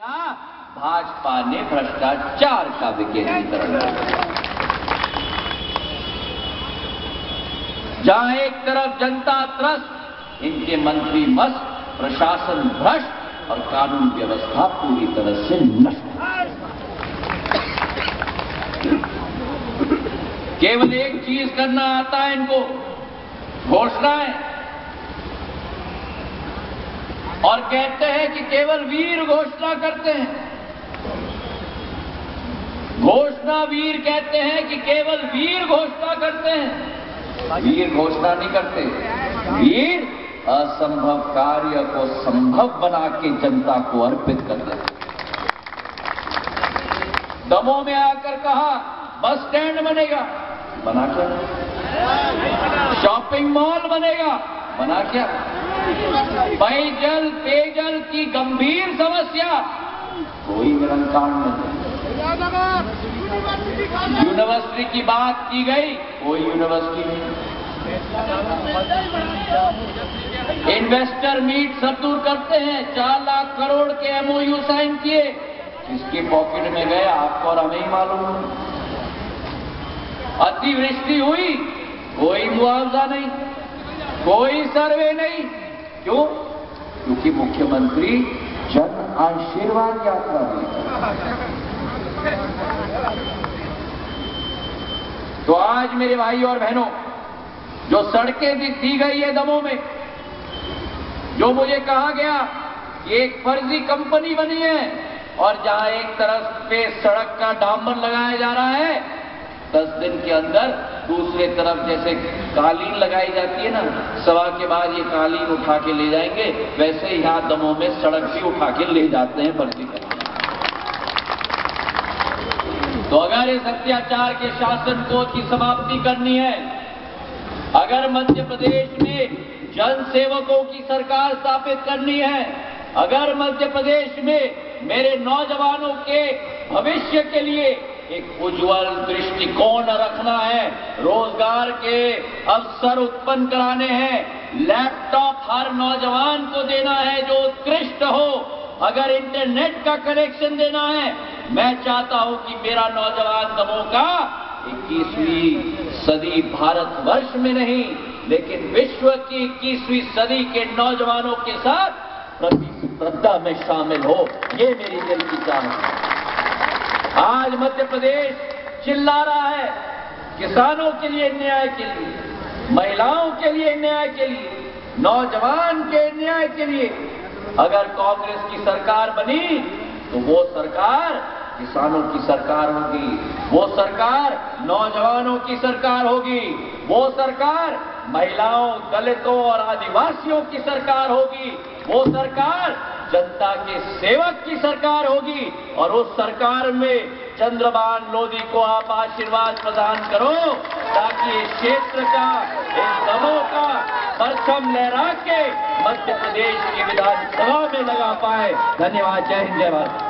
भाजपा ने भ्रष्टाचार का विकेंद्रीकरण जहाँ एक तरफ़ जनता त्रस्त, इनके मंत्री मस्त, प्रशासन भ्रष्ट और कानून व्यवस्था पूरी तरह से नष्ट। केवल एक चीज़ करना आता है इनको, घोषणाएँ। और कहते हैं कि केवल वीर घोषणा करते हैं। घोषणा वीर कहते हैं कि केवल वीर घोषणा करते हैं। वीर घोषणा नहीं करते। वीर असंभव कार्य को संभव बना के जनता को अर्पित कर हैं। दमों में आकर कहा बस स्टैंड बनेगा। बना क्या? शॉपिंग मॉल बनेगा। बना क्या? पेयजल पेयजल की गंभीर समस्या। कोई निरंकार नहीं यूनिवर्सिटी की बात की गई, कोई यूनिवर्सिटी नहीं। इन्वेस्टर मीट सब दूर करते हैं, चार लाख करोड़ के एमओयू साइन किए। किसके पॉकेट में गए, आपको और हमें ही मालूम अतिवृष्टि हुई, कोई मुआवजा नहीं, कोई सर्वे नहीं। क्यों? क्योंकि मुख्यमंत्री जन आशीर्वाद यात्रा में तो आज मेरे भाई और बहनों जो सड़कें दी, दी गई है दमों में जो मुझे कहा गया कि एक फर्जी कंपनी बनी है और जहाँ एक तरफ़ पे सड़क का डामर लगाया जा रहा है दस दिन के अंदर दूसरे तरफ़ जैसे कालीन लगाई जाती है ना सवा के बाद ये कालीन उठा के ले जाएँगे, वैसे यहाँ दमों में सड़क भी उठा के ले जाते हैं कंपनी तो अगर इस अत्याचार के शासन को की समाप्ति करनी है, अगर मध्य प्रदेश में जन सेवकों की सरकार स्थापित करनी है, अगर मध्य प्रदेश में मेरे नौजवानों के भविष्य के लिए एक उज्जवल दृष्टिकोण रखना है। रोज़गार के अवसर उत्पन्न कराने हैं। लैपटॉप हर नौजवान को देना है जो उत्कृष्ट हो। अगर इंटरनेट का कनेक्शन देना है, मैं चाहता हूँ कि मेरा नौजवान दमों का इक्कीसवीं सदी भारत वर्ष में नहीं, लेकिन विश्व की इक्कीसवीं सदी के नौजवानों के साथ प्रतिस्पर्धा में शामिल हो। ये मेरी दिल की चाह है। आज मध्य प्रदेश चिल्ला रहा है किसानों के लिए न्याय के लिए, महिलाओं के लिए न्याय के लिए, नौजवान के न्याय के लिए। अगर कांग्रेस की सरकार बनी तो वो सरकार किसानों की सरकार होगी, वो सरकार नौजवानों की सरकार होगी, वो सरकार महिलाओं, दलितों और आदिवासियों की सरकार होगी, वो सरकार जनता के सेवक की सरकार होगी और उस सरकार में चंद्रबान लोधी को आप आशीर्वाद प्रदान करो ताकि इस क्षेत्र का, इस दमों का परचम लहरा के मध्य प्रदेश की विधानसभा में लगा पाए। धन्यवाद। जय हिंद, जय भारत।